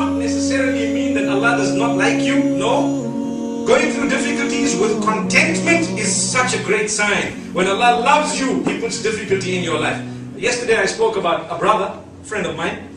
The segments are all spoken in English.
not necessarily mean that Allah does not like you? No. Going through difficulties with contentment is such a great sign. When Allah loves you, He puts difficulty in your life. Yesterday I spoke about a brother, friend of mine.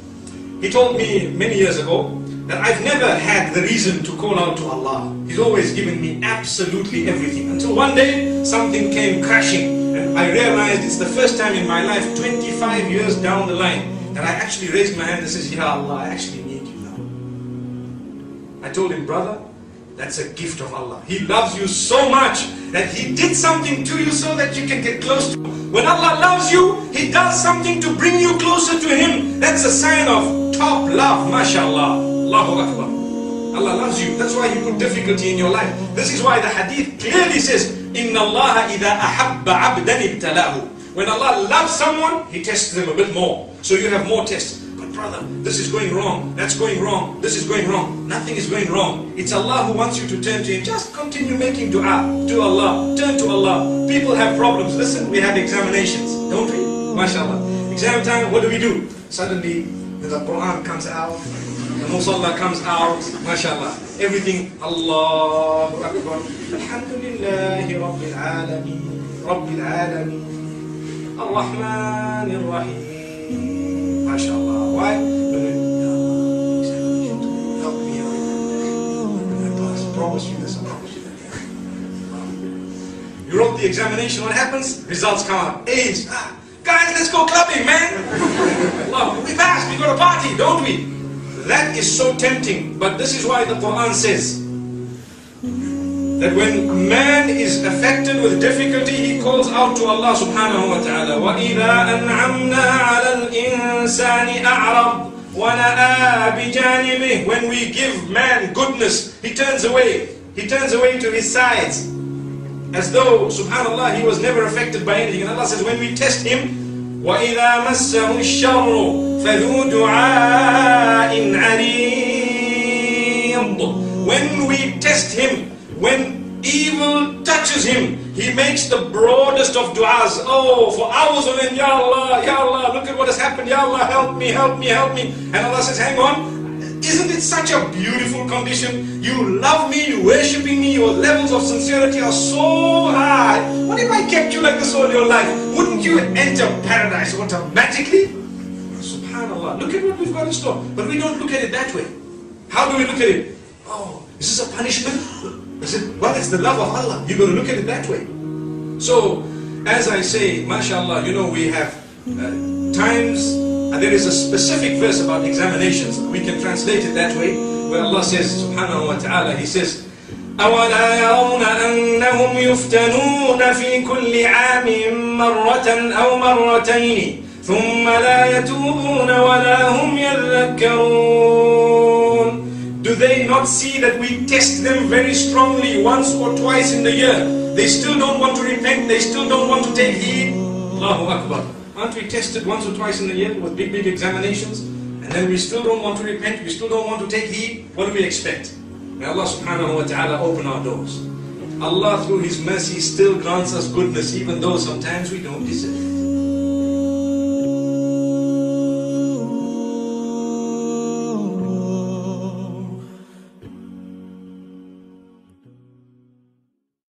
He told me many years ago that I've never had the reason to call out to Allah. He's always given me absolutely everything. Until one day, something came crashing. And I realized it's the first time in my life, 25 years down the line, that I actually raised my hand and says, Ya Allah, I actually need you now. I told him, brother, that's a gift of Allah. He loves you so much that He did something to you so that you can get close to Him. When Allah loves you, He does something to bring you closer to Him. That's a sign of top love, mashallah. Allahu Akbar. Allah loves you. That's why He put difficulty in your life. This is why the hadith clearly says, إِنَّ اللَّهَ إِذَا أَحَبَّ عَبْدًا ابْتَلَاهُ when Allah loves someone, He tests them a bit more. So you have more tests. But brother, this is going wrong. That's going wrong. This is going wrong. Nothing is going wrong. It's Allah who wants you to turn to Him. Just continue making dua to Allah. Turn to Allah. People have problems. Listen, we have examinations, don't we? MashaAllah. Exam time, what do we do? Suddenly, the Quran comes out. The Musalla comes out, mashallah. Everything, Allahu Akbar. Alhamdulillahi Rabbil Alameen. Rabbil Alameen. Ar-Rahman Ar-Rahim. Mashallah. Why? Help me. I promise you wrote the examination, what happens? Results come out. A's. Ah, guys, let's go clubbing, man. Well, we passed, we got a party, don't we? That is so tempting. But this is why the Quran says that when man is affected with difficulty, he calls out to Allah subhanahu wa ta'ala. وَإِذَا أَنْعَمْنَا عَلَى الْإِنسَانِ أَعْرَضْ وَنَآ بِجَانِبِهِ When we give man goodness, he turns away. He turns away to his sides. As though, subhanallah, he was never affected by anything. And Allah says, when we test him, وَإِذَا مَسَّهُ الشَّرُّ فَذُو دُعَاءٍ عَرِيضٍ When we test him, when evil touches him, he makes the broadest of du'as. Oh, for hours on end, Ya Allah, Ya Allah, look at what has happened, Ya Allah, help me, help me, help me. And Allah says, hang on, isn't it such a beautiful condition? You love me, you worshipping me, your levels of sincerity are so high. What if I kept you like this all your life? Wouldn't you enter paradise automatically? Subhanallah. Look at what we've got in store. But we don't look at it that way. How do we look at it? Oh, is this a punishment? Is it, well, it's the love of Allah. You've got to look at it that way. So, as I say, mashallah, you know, we have uh, times, and there is a specific verse about examinations. We can translate it that way, where Allah says, subhanahu wa ta'ala, He says, أولا يرون أنهم يفتنون في كل عام مرة أو مرتين ثم لا يتوبون ولا هم يذكرون Do they not see that we test them very strongly once or twice in the year? They still don't want to repent, they still don't want to take heed. Allahu Akbar. Aren't we tested once or twice in the year with big, big examinations? And then we still don't want to repent, we still don't want to take heed? What do we expect? May Allah subhanahu wa ta'ala open our doors. Allah through His mercy still grants us goodness even though sometimes we don't deserve it.